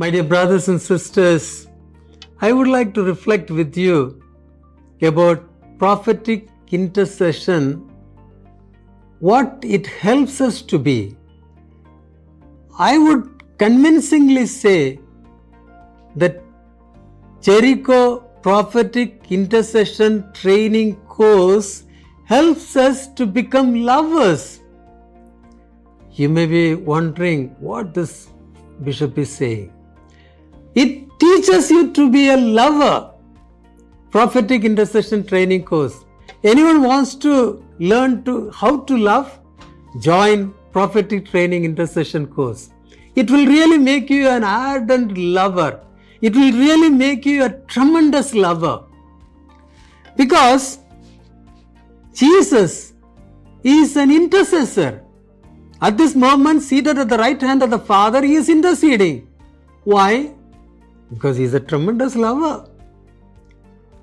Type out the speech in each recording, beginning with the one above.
My dear brothers and sisters, I would like to reflect with you about prophetic intercession, what it helps us to be. I would convincingly say that Jericho prophetic intercession training course helps us to become lovers. You may be wondering what this bishop is saying. It teaches you to be a lover. Prophetic intercession training course. Anyone wants to learn to how to love? Join prophetic training intercession course. It will really make you an ardent lover. It will really make you a tremendous lover. Because Jesus is an intercessor. At this moment, seated at the right hand of the Father, he is interceding. Why? Because he is a tremendous lover.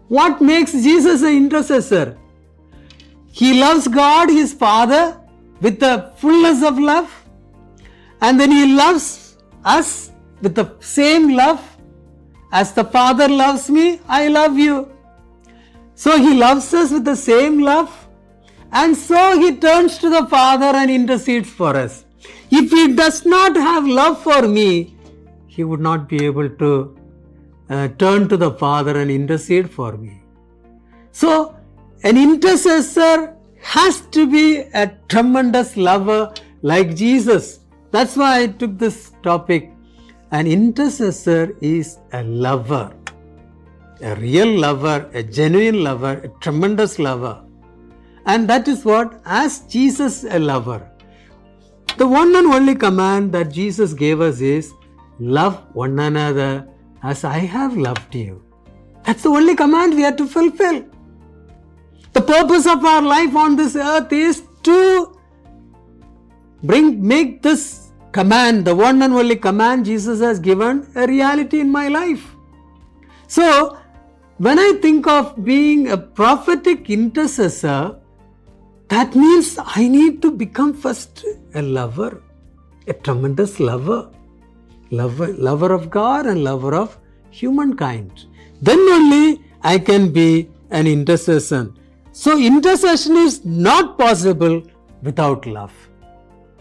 What makes Jesus an intercessor? He loves God, his Father, with the fullness of love, and then he loves us with the same love. As the Father loves me, I love you. So he loves us with the same love, and so he turns to the Father and intercedes for us. If he does not have love for me, he would not be able to uh, turn to the Father and intercede for me. So, an intercessor has to be a tremendous lover like Jesus. That's why I took this topic. An intercessor is a lover, a real lover, a genuine lover, a tremendous lover. And that is what, as Jesus a lover, the one and only command that Jesus gave us is love one another as I have loved you. That's the only command we have to fulfill. The purpose of our life on this earth is to bring make this command, the one and only command Jesus has given, a reality in my life. So, when I think of being a prophetic intercessor, that means I need to become first a lover, a tremendous lover, lover, lover of God and lover of humankind. Then only I can be an intercessor. So, intercession is not possible without love.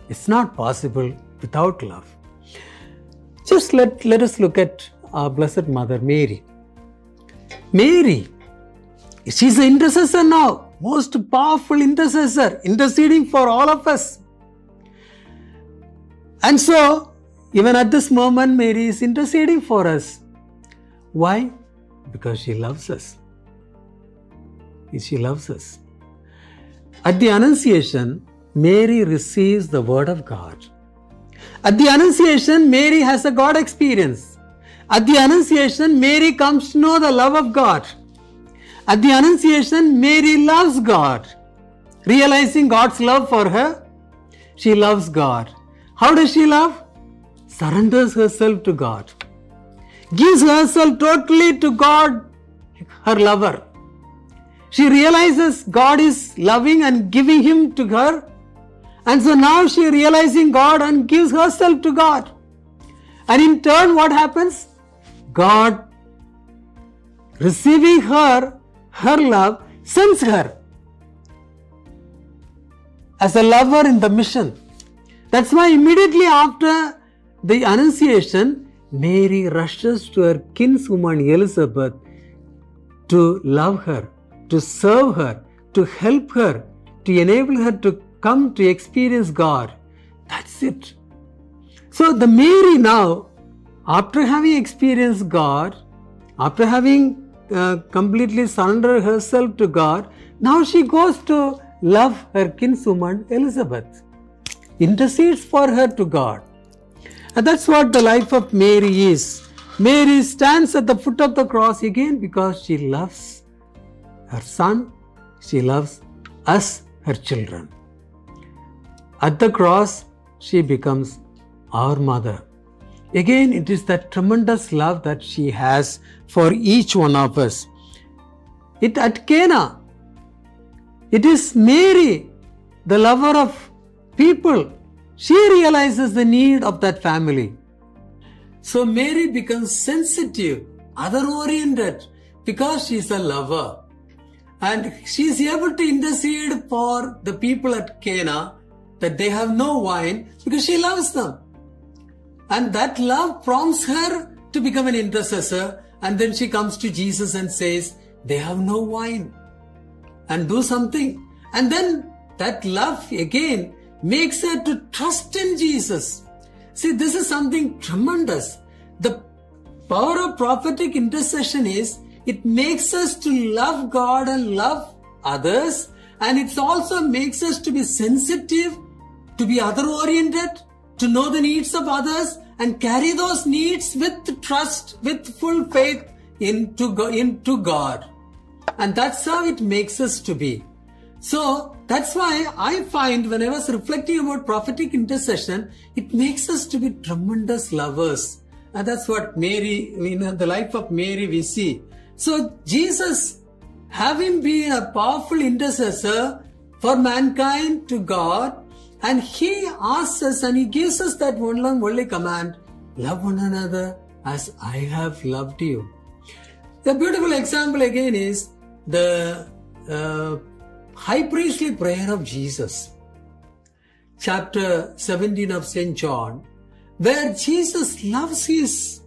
It's not possible without love. Just let, let us look at our Blessed Mother Mary. Mary, she's an intercessor now, most powerful intercessor, interceding for all of us. And so, even at this moment, Mary is interceding for us. Why? Because she loves us. She loves us. At the Annunciation, Mary receives the Word of God. At the Annunciation, Mary has a God experience. At the Annunciation, Mary comes to know the love of God. At the Annunciation, Mary loves God. Realizing God's love for her, she loves God. How does she love? Surrenders herself to God. Gives herself totally to God, her lover. She realizes God is loving and giving him to her. And so now she realizing God and gives herself to God. And in turn, what happens? God receiving her, her love, sends her as a lover in the mission. That's why immediately after the Annunciation, Mary rushes to her kinswoman Elizabeth to love her, to serve her, to help her, to enable her to come to experience God. That's it. So the Mary now, after having experienced God, after having uh, completely surrendered herself to God, now she goes to love her kinswoman Elizabeth, intercedes for her to God. And that's what the life of Mary is. Mary stands at the foot of the cross again because she loves her son, she loves us, her children. At the cross, she becomes our mother. Again, it is that tremendous love that she has for each one of us. It at Cana, it is Mary, the lover of people. She realizes the need of that family. So Mary becomes sensitive, other oriented, because she's a lover. And she's able to intercede for the people at Cana that they have no wine because she loves them. And that love prompts her to become an intercessor. And then she comes to Jesus and says, they have no wine and do something. And then that love again makes her to trust in Jesus. See, this is something tremendous. The power of prophetic intercession is it makes us to love God and love others. And it also makes us to be sensitive, to be other oriented, to know the needs of others and carry those needs with trust, with full faith into, into God. And that's how it makes us to be. So that's why I find when I was reflecting about prophetic intercession, it makes us to be tremendous lovers. And that's what Mary, in the life of Mary, we see. So Jesus, having been a powerful intercessor for mankind to God, and he asks us and he gives us that one long only command, love one another as I have loved you. The beautiful example again is the uh, high priestly prayer of Jesus, chapter 17 of St. John, where Jesus loves his,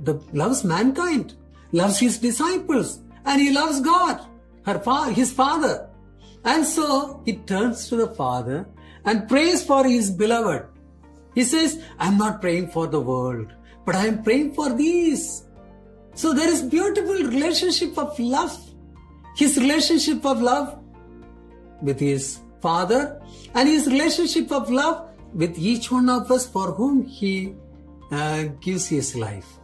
the, loves mankind, loves his disciples, and he loves God, her fa- his father. And so he turns to the father and prays for his beloved. He says, I'm not praying for the world, but I am praying for these. So there is beautiful relationship of love. His relationship of love with his father and his relationship of love with each one of us for whom he uh, gives his life.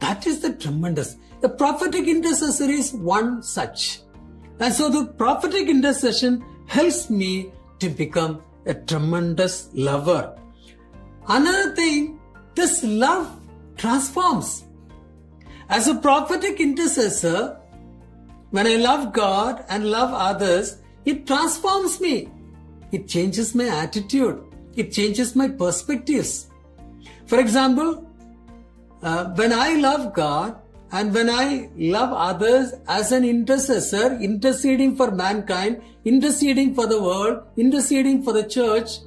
That is the tremendous. The prophetic intercessor is one such. And so the prophetic intercession helps me to become a tremendous lover. Another thing, this love transforms. As a prophetic intercessor, when I love God and love others, it transforms me. It changes my attitude. It changes my perspectives. For example, uh, when I love God and when I love others as an intercessor, interceding for mankind, interceding for the world, interceding for the church,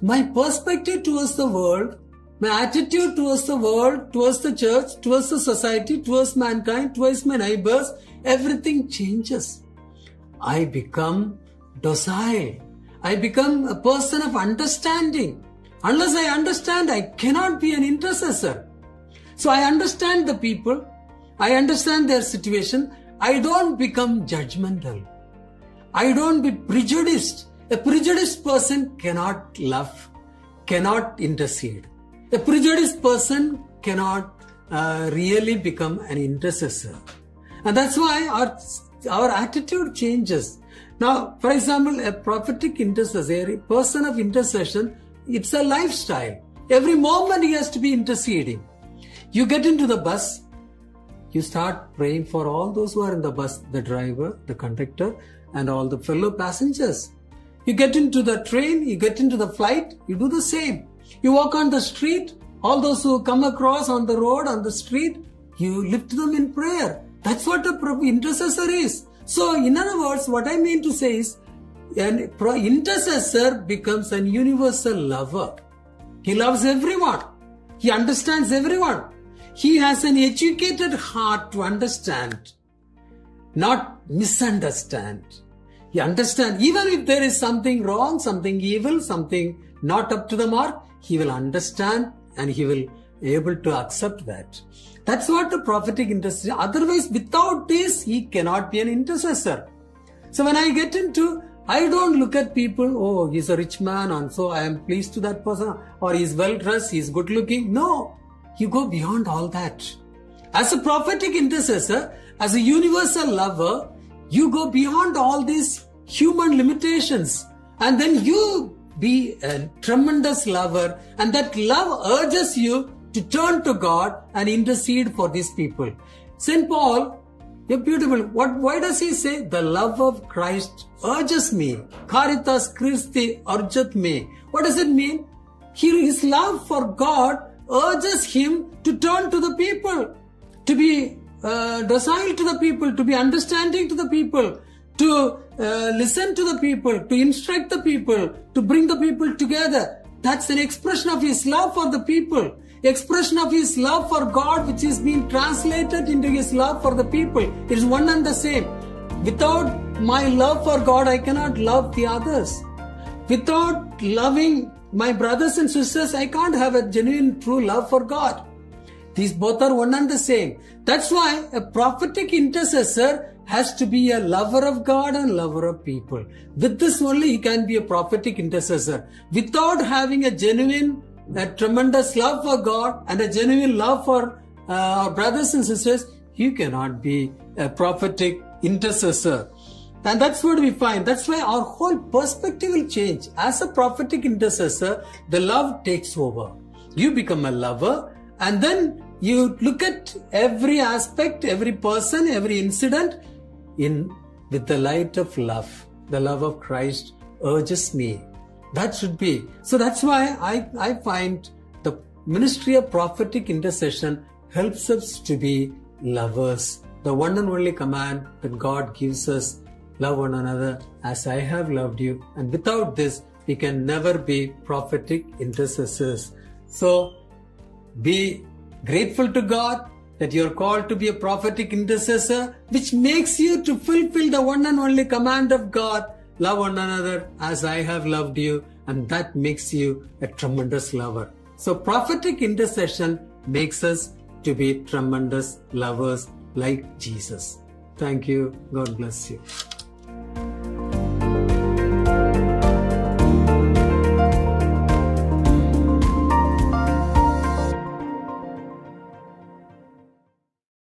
my perspective towards the world, my attitude towards the world, towards the church, towards the society, towards mankind, towards my neighbors, everything changes. I become docile. I become a person of understanding. Unless I understand, I cannot be an intercessor. So I understand the people. I understand their situation. I don't become judgmental. I don't be prejudiced. A prejudiced person cannot love, cannot intercede. A prejudiced person cannot uh, really become an intercessor. And that's why our, our attitude changes. Now, for example, a prophetic intercessor, a person of intercession, it's a lifestyle. Every moment he has to be interceding. You get into the bus, you start praying for all those who are in the bus, the driver, the conductor, and all the fellow passengers. You get into the train, you get into the flight, you do the same. You walk on the street, all those who come across on the road, on the street, you lift them in prayer. That's what a intercessor is. So, in other words, what I mean to say is, an intercessor becomes an universal lover. He loves everyone. He understands everyone. He has an educated heart to understand, not misunderstand. He understands, even if there is something wrong, something evil, something not up to the mark, he will understand and he will able to accept that. That's what the prophetic intercession. Otherwise, without this, he cannot be an intercessor. So when I get into, I don't look at people, oh, he's a rich man and so I am pleased to that person or he's well dressed, he's good looking. No, you go beyond all that. As a prophetic intercessor, as a universal lover, you go beyond all these human limitations and then you be a tremendous lover and that love urges you to turn to God and intercede for these people. St. Paul, you're beautiful. What, why does he say? The love of Christ urges me. Caritas Christi urget me. What does it mean? He, his love for God urges him to turn to the people, to be uh, docile to the people, to be understanding to the people, to uh, listen to the people, to instruct the people, to bring the people together. That's an expression of his love for the people, expression of his love for God, which is being translated into his love for the people. It is one and the same. Without my love for God, I cannot love the others. Without loving my brothers and sisters, I can't have a genuine, true love for God. These both are one and the same. That's why a prophetic intercessor has to be a lover of God and lover of people. With this only he can be a prophetic intercessor. Without having a genuine, a tremendous love for God and a genuine love for uh, our brothers and sisters, you cannot be a prophetic intercessor. And that's what we find. That's why our whole perspective will change. As a prophetic intercessor, the love takes over. You become a lover and then you look at every aspect, every person, every incident in with the light of love. The love of Christ urges me. That should be. So that's why I, I find the ministry of prophetic intercession helps us to be lovers. The one and only command that God gives us love one another as I have loved you. And without this, we can never be prophetic intercessors. So be grateful to God that you're called to be a prophetic intercessor, which makes you to fulfill the one and only command of God love one another as I have loved you, and that makes you a tremendous lover. So, prophetic intercession makes us to be tremendous lovers like Jesus. Thank you. God bless you.